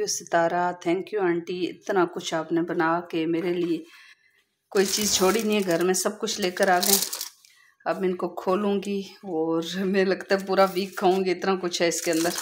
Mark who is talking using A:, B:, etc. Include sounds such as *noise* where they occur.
A: You, Sitara. Thank you aunty. इतना कुछ आपने बना के मेरे लिए कोई चीज़ छोड़ी नहीं है। घर में सब कुछ लेकर आ गए। अब इनको खोलूँगी और *laughs* मुझे लगता है पूरा वीक खाऊँगी इतना कुछ है इसके अंदर।